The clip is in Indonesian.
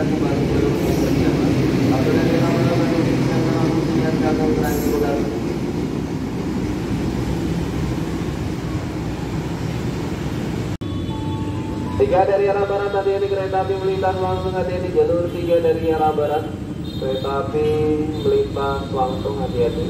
Tiga dari arah barat tadi ini kereta api melintas langsung hati-hati jalur tiga dari arah barat kereta api melintas langsung hati-hati.